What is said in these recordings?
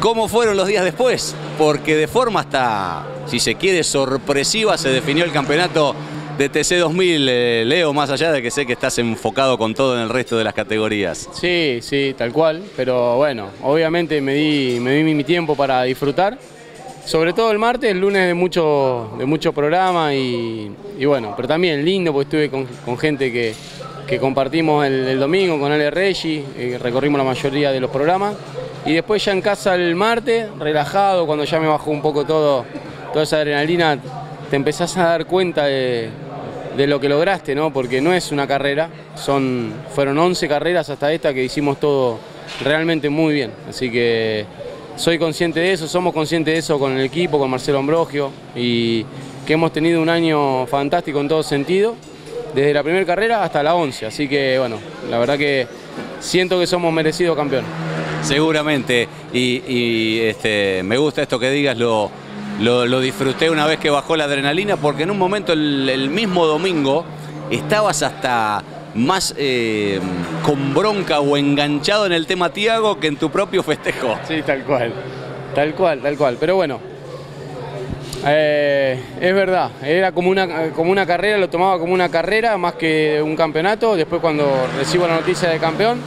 ¿Cómo fueron los días después? Porque de forma hasta, si se quiere, sorpresiva se definió el campeonato de TC 2000, eh, Leo, más allá de que sé que estás enfocado con todo en el resto de las categorías. Sí, sí, tal cual, pero bueno, obviamente me di, me di mi tiempo para disfrutar, sobre todo el martes, el lunes de mucho, de mucho programa y, bueno, pero también lindo porque estuve con, gente que, compartimos el, domingo con Ale Reggi, eh, recorrimos la mayoría de los programas y después ya en casa el martes, relajado, cuando ya me bajó un poco todo, toda esa adrenalina, te empezás a dar cuenta de, lo que lograste, ¿no? Porque no es una carrera, son, fueron 11 carreras hasta esta que hicimos todo realmente muy bien. Así que soy consciente de eso, somos conscientes de eso con el equipo, con Marcelo Ambrogio y que hemos tenido un año fantástico en todo sentido, desde la primera carrera hasta la 11. Así que bueno, la verdad que siento que somos merecidos campeones. Seguramente, y, este, me gusta esto que digas lo disfruté una vez que bajó la adrenalina, porque en un momento, el, mismo domingo, estabas hasta más eh, con bronca o enganchado en el tema Tiago que en tu propio festejo. Sí, tal cual, tal cual, tal cual. Pero bueno, eh, es verdad, era como una, como una carrera, lo tomaba como una carrera más que un campeonato. Después cuando recibo la noticia de campeón,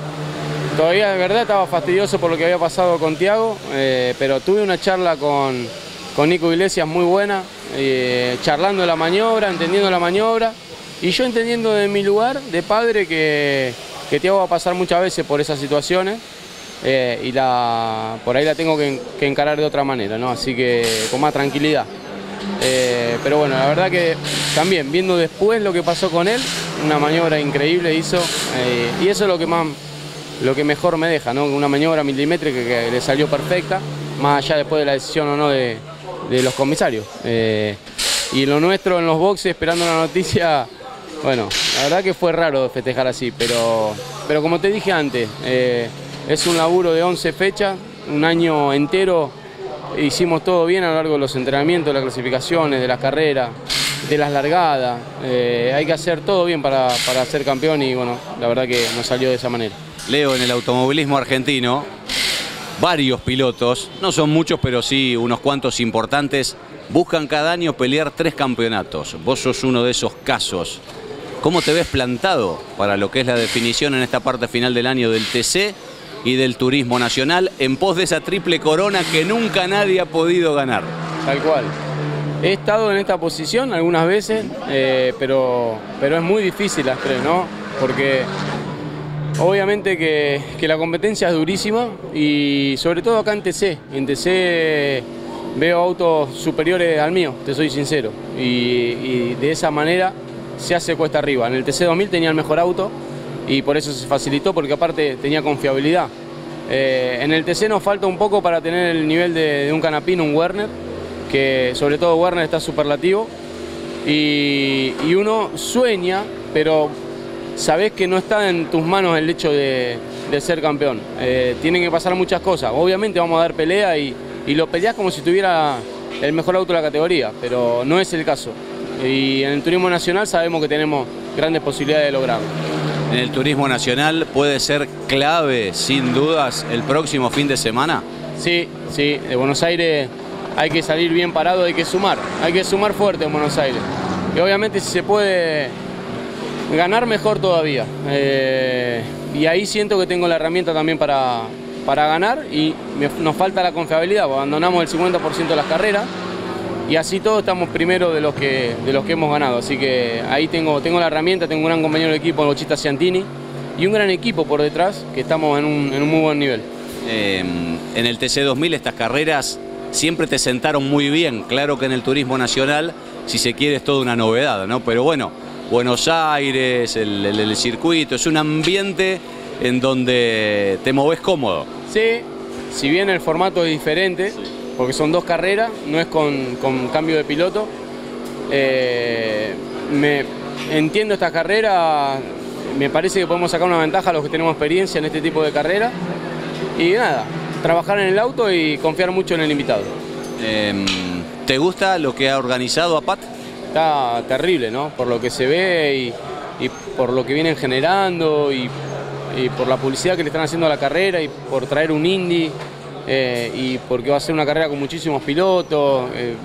todavía de verdad estaba fastidioso por lo que había pasado con Tiago, eh, pero tuve una charla con con Nico Iglesias muy buena, eh, charlando la maniobra, entendiendo la maniobra y yo entendiendo de mi lugar de padre que, que te va a pasar muchas veces por esas situaciones eh, y la, por ahí la tengo que, encarar de otra manera, ¿no? así que con más tranquilidad. Pero bueno, la verdad que también viendo después lo que pasó con él, una maniobra increíble hizo y eso es lo que más lo que mejor me deja, una maniobra milimétrica que le salió perfecta, más allá después de la decisión o no de, de los comisarios. Eh, y lo nuestro en los boxes, esperando la noticia, bueno, la verdad que fue raro festejar así, pero, pero como te dije antes, eh, es un laburo de 11 fechas, un año entero, hicimos todo bien a lo largo de los entrenamientos, de las clasificaciones, de las carreras, de las largadas, eh, hay que hacer todo bien para, para ser campeón y bueno, la verdad que nos salió de esa manera. Leo, en el automovilismo argentino, varios pilotos, no son muchos, pero sí unos cuantos importantes, buscan cada año pelear tres campeonatos. Vos sos uno de esos casos. ¿Cómo te ves plantado para lo que es la definición en esta parte final del año del TC y del turismo nacional en pos de esa triple corona que nunca nadie ha podido ganar? Tal cual. He estado en esta posición algunas veces, eh, pero, pero es muy difícil las tres, ¿no? Porque Obviamente que, la competencia es durísima y sobre todo acá en TC. En TC veo autos superiores al mío, te soy sincero. Y, de esa manera se hace cuesta arriba. En el TC 2000 tenía el mejor auto y por eso se facilitó porque aparte tenía confiabilidad. Eh, en el TC nos falta un poco para tener el nivel de, un Canapín, un Werner, que sobre todo Werner está superlativo. Y uno sueña, pero sabés que no está en tus manos el hecho de, ser campeón. Eh, tienen que pasar muchas cosas. Obviamente vamos a dar pelea y, lo peleás como si tuviera el mejor auto de la categoría, pero no es el caso. Y en el turismo nacional sabemos que tenemos grandes posibilidades de lograrlo. En el turismo nacional puede ser clave, sin dudas, el próximo fin de semana. Sí, sí, de Buenos Aires hay que salir bien parado, hay que sumar, hay que sumar fuerte en Buenos Aires. Y obviamente si se puede ganar mejor todavía. Eh, y ahí siento que tengo la herramienta también para, para ganar y nos falta la confiabilidad, abandonamos el 50% de las carreras y así todos estamos primero de los que, de los que hemos ganado. Así que ahí tengo, tengo la herramienta, tengo un gran compañero de equipo, Bochita Ciantini, y un gran equipo por detrás que estamos en un, muy buen nivel. Em, en el TC2000 estas carreras siempre te sentaron muy bien, claro que en el turismo nacional, si se quiere, es toda una novedad, ¿no? Pero bueno, Buenos Aires, el, circuito, es un ambiente en donde te moves cómodo. Sí, si bien el formato es diferente, porque son dos carreras, no es con, cambio de piloto, eh, me entiendo esta carrera, me parece que podemos sacar una ventaja a los que tenemos experiencia en este tipo de carrera y nada, trabajar en el auto y confiar mucho en el invitado. Em, ¿Te gusta lo que ha organizado APAT? Está terrible, ¿no? Por lo que se ve y, por lo que vienen generando y, por la publicidad que le están haciendo a la carrera y por traer un indie. eh, y porque va a ser una carrera con muchísimos pilotos. eh,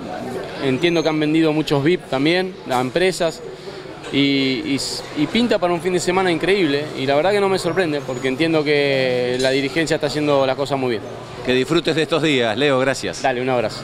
entiendo que han vendido muchos VIP también a empresas. Y, y- y pinta para un fin de semana increíble y la verdad que no me sorprende porque entiendo que la dirigencia está haciendo las cosas muy bien. Que disfrutes de estos días, Leo, gracias. Dale, un abrazo.